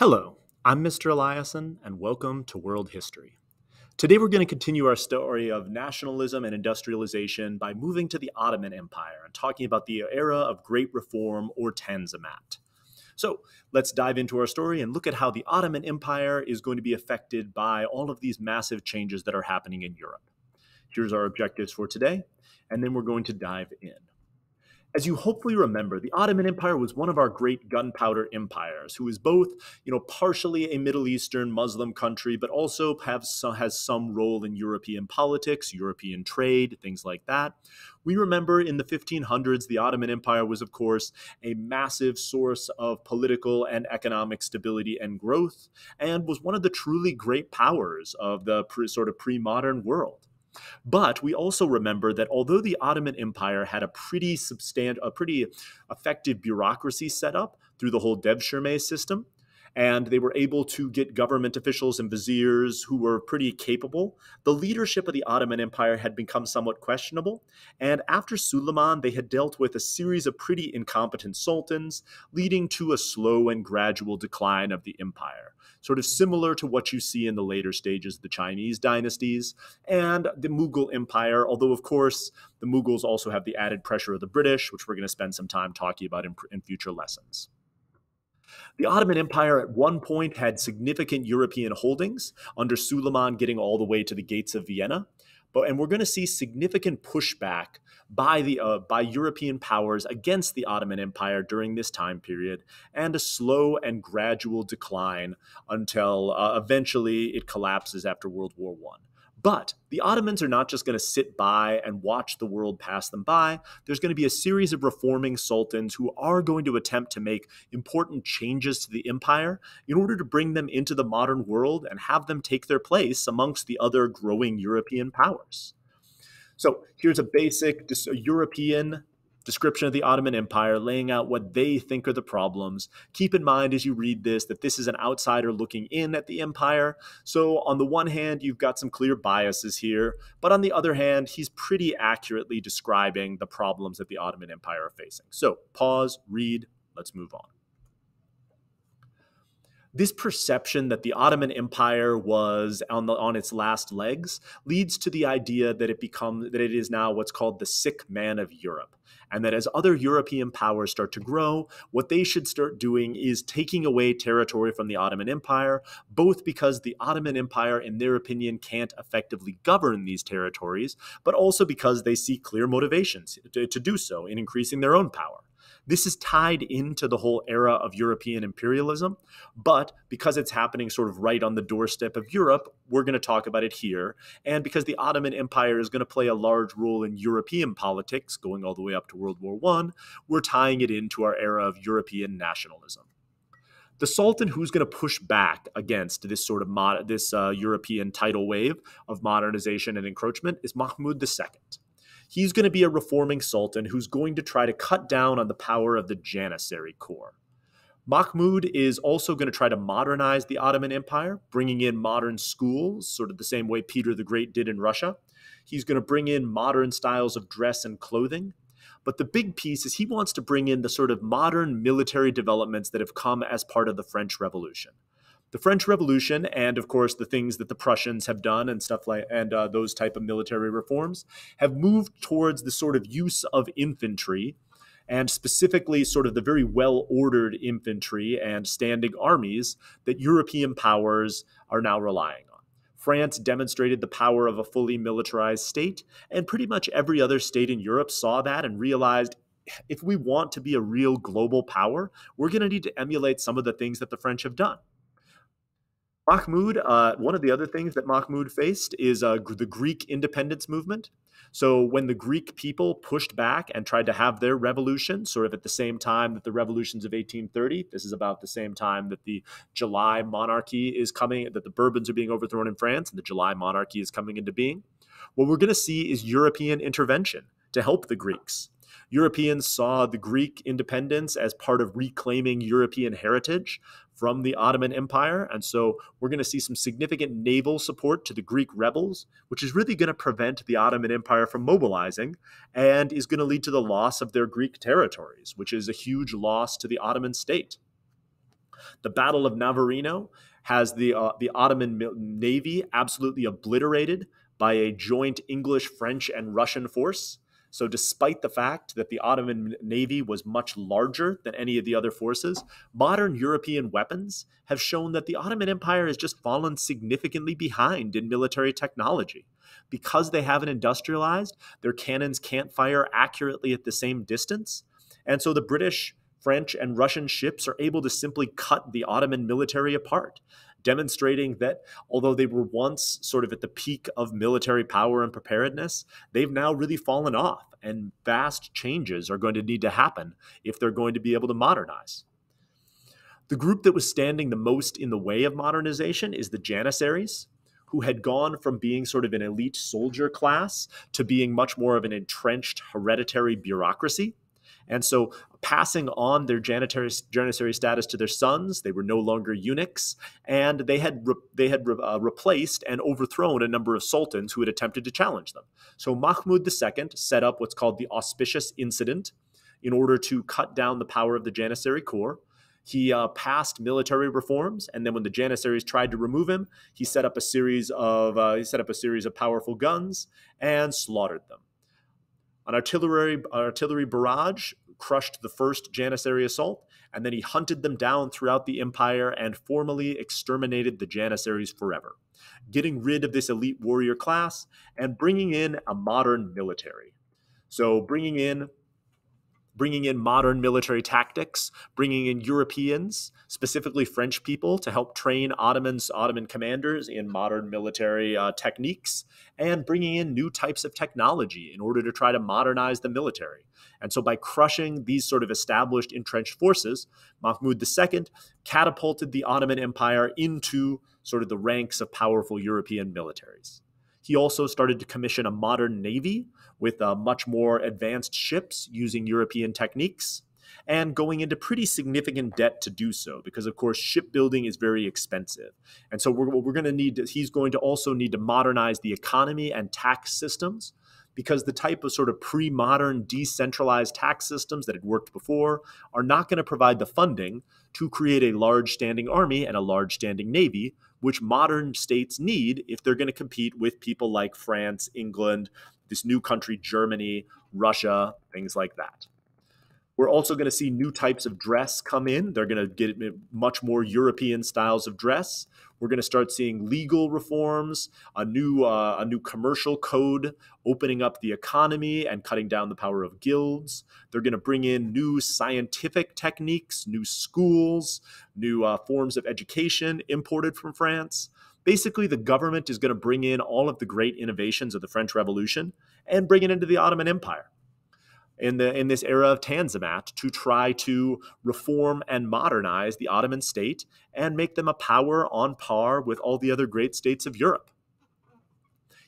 Hello, I'm Mr. Eliason, and welcome to World History. Today we're going to continue our story of nationalism and industrialization by moving to the Ottoman Empire and talking about the era of Great Reform or Tanzimat. So let's dive into our story and look at how the Ottoman Empire is going to be affected by all of these massive changes that are happening in Europe. Here's our objectives for today, and then we're going to dive in. As you hopefully remember, the Ottoman Empire was one of our great gunpowder empires, who is both, you know, partially a Middle Eastern Muslim country, but also some, has some role in European politics, European trade, things like that. We remember in the 1500s, the Ottoman Empire was, of course, a massive source of political and economic stability and growth, and was one of the truly great powers of the pre, sort of pre modern world. But we also remember that although the Ottoman Empire had a pretty substantial, a pretty effective bureaucracy set up through the whole Devshirme system, and they were able to get government officials and viziers who were pretty capable. The leadership of the Ottoman Empire had become somewhat questionable, and after Suleiman, they had dealt with a series of pretty incompetent sultans, leading to a slow and gradual decline of the empire sort of similar to what you see in the later stages of the Chinese dynasties and the Mughal Empire, although, of course, the Mughals also have the added pressure of the British, which we're going to spend some time talking about in, in future lessons. The Ottoman Empire at one point had significant European holdings, under Suleiman getting all the way to the gates of Vienna. But and we're going to see significant pushback by the uh, by European powers against the Ottoman Empire during this time period, and a slow and gradual decline until uh, eventually it collapses after World War One. But the Ottomans are not just going to sit by and watch the world pass them by. There's going to be a series of reforming sultans who are going to attempt to make important changes to the empire in order to bring them into the modern world and have them take their place amongst the other growing European powers. So here's a basic European description of the Ottoman Empire, laying out what they think are the problems. Keep in mind as you read this that this is an outsider looking in at the empire. So, on the one hand, you've got some clear biases here, but on the other hand, he's pretty accurately describing the problems that the Ottoman Empire are facing. So, pause, read, let's move on this perception that the Ottoman Empire was on the on its last legs leads to the idea that it become that it is now what's called the sick man of Europe and that as other European powers start to grow, what they should start doing is taking away territory from the Ottoman Empire, both because the Ottoman Empire, in their opinion, can't effectively govern these territories, but also because they see clear motivations to, to do so in increasing their own power. This is tied into the whole era of European imperialism, but because it's happening sort of right on the doorstep of Europe, we're going to talk about it here. And because the Ottoman Empire is going to play a large role in European politics, going all the way up to World War I, we're tying it into our era of European nationalism the Sultan who's going to push back against this sort of mod- this uh, European tidal wave of modernization and encroachment is Mahmud II he's going to be a reforming sultan who's going to try to cut down on the power of the Janissary corps. Mahmud is also going to try to modernize the Ottoman Empire, bringing in modern schools, sort of the same way Peter the Great did in Russia. He's going to bring in modern styles of dress and clothing. But the big piece is he wants to bring in the sort of modern military developments that have come as part of the French Revolution the French Revolution and of course the things that the Prussians have done and stuff like and uh, those type of military reforms have moved towards the sort of use of infantry and specifically sort of the very well ordered infantry and standing armies that European powers are now relying on. France demonstrated the power of a fully militarized state, and pretty much every other state in Europe saw that and realized if we want to be a real global power, we're going to need to emulate some of the things that the French have done. Mahmud, uh, one of the other things that Mahmud faced is uh, the Greek independence movement. So when the Greek people pushed back and tried to have their revolution, sort of at the same time that the revolutions of 1830, this is about the same time that the July monarchy is coming, that the Bourbons are being overthrown in France, and the July monarchy is coming into being. What we're going to see is European intervention to help the Greeks. Europeans saw the Greek independence as part of reclaiming European heritage from the Ottoman Empire. And so we're going to see some significant naval support to the Greek rebels, which is really going to prevent the Ottoman Empire from mobilizing and is going to lead to the loss of their Greek territories, which is a huge loss to the Ottoman state. The Battle of Navarino has the, uh, the Ottoman navy absolutely obliterated by a joint English, French, and Russian force. So, despite the fact that the Ottoman navy was much larger than any of the other forces, modern European weapons have shown that the Ottoman Empire has just fallen significantly behind in military technology. Because they haven't industrialized, their cannons can't fire accurately at the same distance. And so the British, French, and Russian ships are able to simply cut the Ottoman military apart demonstrating that although they were once sort of at the peak of military power and preparedness, they've now really fallen off, and vast changes are going to need to happen if they're going to be able to modernize. The group that was standing the most in the way of modernization is the Janissaries, who had gone from being sort of an elite soldier class to being much more of an entrenched hereditary bureaucracy. And so, passing on their janissary status to their sons, they were no longer eunuchs, and they had re, they had re, uh, replaced and overthrown a number of sultans who had attempted to challenge them. So Mahmud II set up what's called the Auspicious Incident in order to cut down the power of the janissary corps. He uh, passed military reforms, and then when the Janissaries tried to remove him, he set up a series of uh, he set up a series of powerful guns and slaughtered them. An artillery, artillery barrage crushed the first Janissary assault, and then he hunted them down throughout the empire and formally exterminated the Janissaries forever, getting rid of this elite warrior class and bringing in a modern military. So, bringing in bringing in modern military tactics, bringing in Europeans, specifically French people, to help train Ottomans, Ottoman commanders in modern military uh, techniques, and bringing in new types of technology in order to try to modernize the military. And so, by crushing these sort of established entrenched forces, Mahmud II catapulted the Ottoman Empire into sort of the ranks of powerful European militaries. He also started to commission a modern navy with uh, much more advanced ships using European techniques and going into pretty significant debt to do so because of course shipbuilding is very expensive. And so we're, we're going to need he's going to also need to modernize the economy and tax systems because the type of sort of pre-modern decentralized tax systems that had worked before are not going to provide the funding to create a large standing army and a large standing navy which modern states need if they're going to compete with people like France, England, this new country, Germany, Russia, things like that. We're also going to see new types of dress come in. They're going to get much more European styles of dress. We're going to start seeing legal reforms, a new uh, a new commercial code opening up the economy and cutting down the power of guilds. They're going to bring in new scientific techniques, new schools, new uh, forms of education imported from France basically the government is going to bring in all of the great innovations of the French Revolution and bring it into the Ottoman Empire in the in this era of Tanzimat to try to reform and modernize the Ottoman state and make them a power on par with all the other great states of Europe.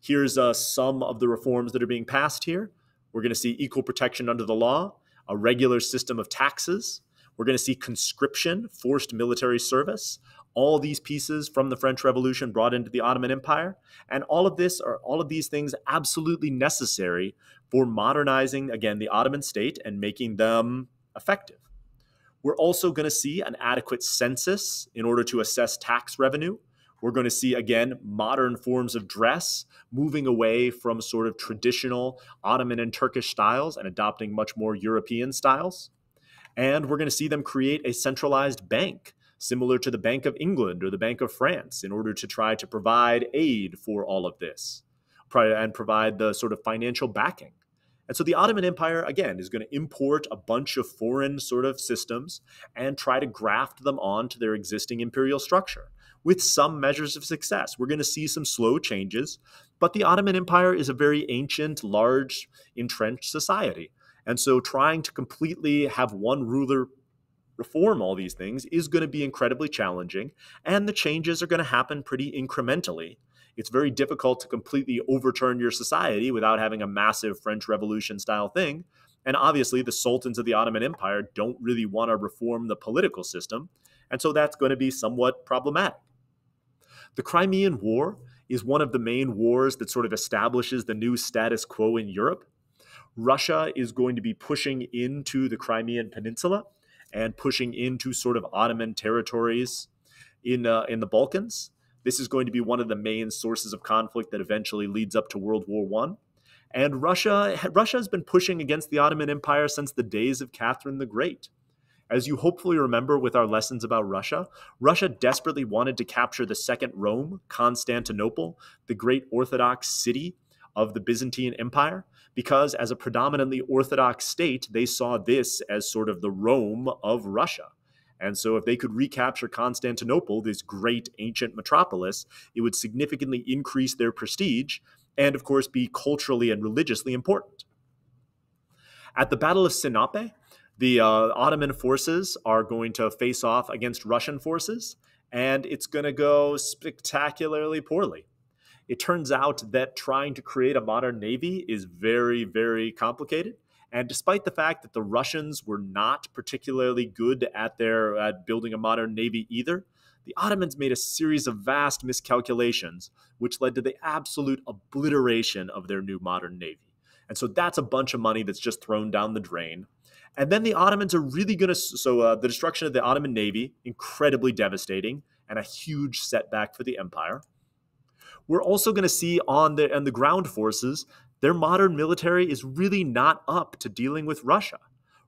Here's uh, some of the reforms that are being passed here. We're going to see equal protection under the law, a regular system of taxes. We're going to see conscription, forced military service, all these pieces from the French Revolution brought into the Ottoman Empire. And all of this are all of these things absolutely necessary for modernizing, again, the Ottoman state and making them effective. We're also going to see an adequate census in order to assess tax revenue. We're going to see, again, modern forms of dress moving away from sort of traditional Ottoman and Turkish styles and adopting much more European styles. And we're going to see them create a centralized bank similar to the Bank of England or the Bank of France, in order to try to provide aid for all of this and provide the sort of financial backing. And so the Ottoman Empire, again, is going to import a bunch of foreign sort of systems and try to graft them onto their existing imperial structure with some measures of success. We're going to see some slow changes, but the Ottoman Empire is a very ancient, large, entrenched society. And so trying to completely have one ruler reform all these things is going to be incredibly challenging, and the changes are going to happen pretty incrementally. It's very difficult to completely overturn your society without having a massive French Revolution style thing. And obviously, the sultans of the Ottoman Empire don't really want to reform the political system, and so that's going to be somewhat problematic. The Crimean War is one of the main wars that sort of establishes the new status quo in Europe. Russia is going to be pushing into the Crimean Peninsula and pushing into sort of Ottoman territories in uh, in the Balkans. This is going to be one of the main sources of conflict that eventually leads up to World War One. And Russia Russia has been pushing against the Ottoman Empire since the days of Catherine the Great. As you hopefully remember with our lessons about Russia, Russia desperately wanted to capture the second Rome, Constantinople, the great Orthodox city of the Byzantine Empire, because as a predominantly Orthodox state, they saw this as sort of the Rome of Russia. And so, if they could recapture Constantinople, this great ancient metropolis, it would significantly increase their prestige and, of course, be culturally and religiously important. At the Battle of Sinope, the uh, Ottoman forces are going to face off against Russian forces, and it's going to go spectacularly poorly. It turns out that trying to create a modern navy is very, very complicated. And despite the fact that the Russians were not particularly good at their at building a modern navy either, the Ottomans made a series of vast miscalculations, which led to the absolute obliteration of their new modern navy. And so that's a bunch of money that's just thrown down the drain. And then the Ottomans are really going to. So uh, the destruction of the Ottoman navy, incredibly devastating and a huge setback for the empire. We're also going to see on the on the ground forces their modern military is really not up to dealing with Russia.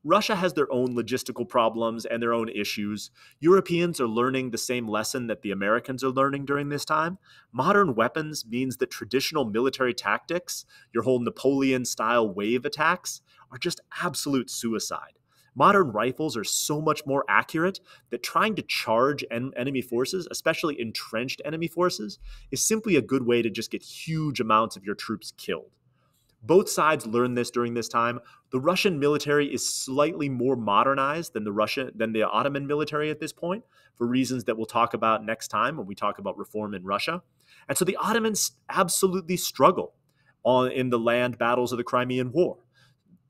Russia has their own logistical problems and their own issues. Europeans are learning the same lesson that the Americans are learning during this time. Modern weapons means that traditional military tactics, your whole Napoleon style wave attacks, are just absolute suicide. Modern rifles are so much more accurate that trying to charge en- enemy forces, especially entrenched enemy forces, is simply a good way to just get huge amounts of your troops killed. Both sides learned this during this time. The Russian military is slightly more modernized than the Russian than the Ottoman military at this point, for reasons that we'll talk about next time when we talk about reform in Russia. And so the Ottomans absolutely struggle on, in the land battles of the Crimean War.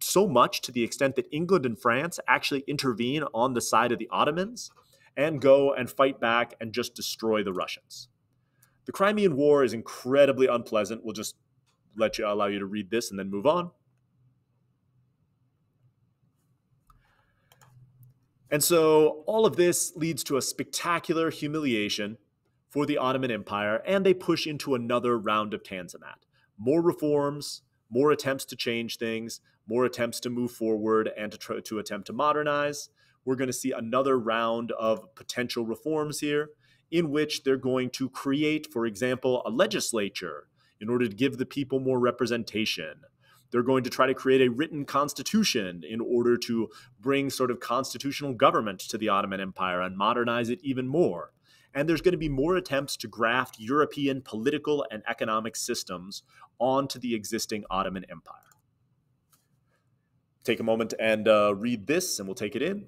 So much to the extent that England and France actually intervene on the side of the Ottomans and go and fight back and just destroy the Russians. The Crimean War is incredibly unpleasant. We'll just let you allow you to read this and then move on. And so all of this leads to a spectacular humiliation for the Ottoman Empire, and they push into another round of Tanzimat. More reforms, more attempts to change things, more attempts to move forward and to, try, to attempt to modernize. We're going to see another round of potential reforms here in which they're going to create, for example, a legislature in order to give the people more representation. They're going to try to create a written constitution in order to bring sort of constitutional government to the Ottoman Empire and modernize it even more. And there's going to be more attempts to graft European political and economic systems onto the existing Ottoman Empire. Take a moment and uh, read this, and we'll take it in.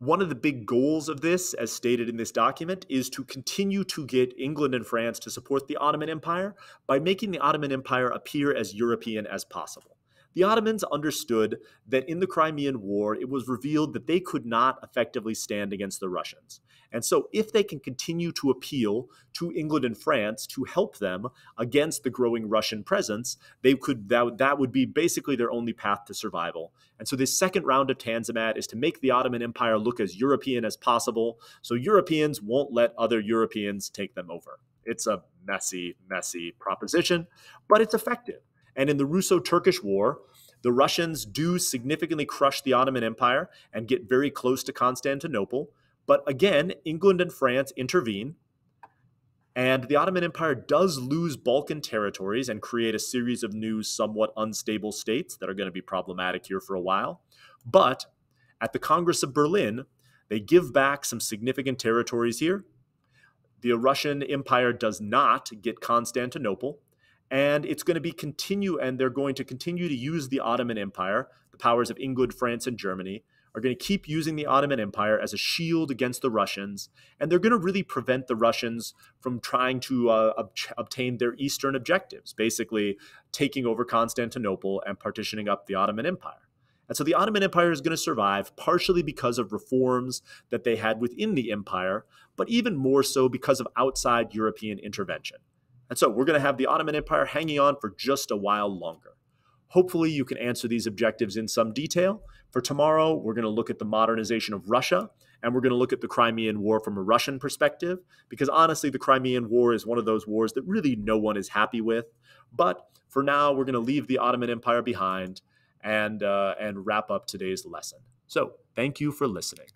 One of the big goals of this, as stated in this document, is to continue to get England and France to support the Ottoman Empire by making the Ottoman Empire appear as European as possible. The Ottomans understood that in the Crimean War, it was revealed that they could not effectively stand against the Russians. And so, if they can continue to appeal to England and France to help them against the growing Russian presence, they could that, that would be basically their only path to survival. And so, this second round of Tanzimat is to make the Ottoman Empire look as European as possible, so Europeans won't let other Europeans take them over. It's a messy, messy proposition, but it's effective. And in the Russo Turkish War, the Russians do significantly crush the Ottoman Empire and get very close to Constantinople. But again, England and France intervene. And the Ottoman Empire does lose Balkan territories and create a series of new, somewhat unstable states that are going to be problematic here for a while. But at the Congress of Berlin, they give back some significant territories here. The Russian Empire does not get Constantinople and it's going to be continue and they're going to continue to use the Ottoman Empire, the powers of England, France, and Germany are going to keep using the Ottoman Empire as a shield against the Russians, and they're going to really prevent the Russians from trying to uh, ob- obtain their eastern objectives, basically taking over Constantinople and partitioning up the Ottoman Empire. And so the Ottoman Empire is going to survive partially because of reforms that they had within the empire, but even more so because of outside European intervention. And so we're going to have the Ottoman Empire hanging on for just a while longer. Hopefully, you can answer these objectives in some detail. For tomorrow, we're going to look at the modernization of Russia and we're going to look at the Crimean War from a Russian perspective, because honestly, the Crimean War is one of those wars that really no one is happy with. But for now, we're going to leave the Ottoman Empire behind and, uh, and wrap up today's lesson. So, thank you for listening.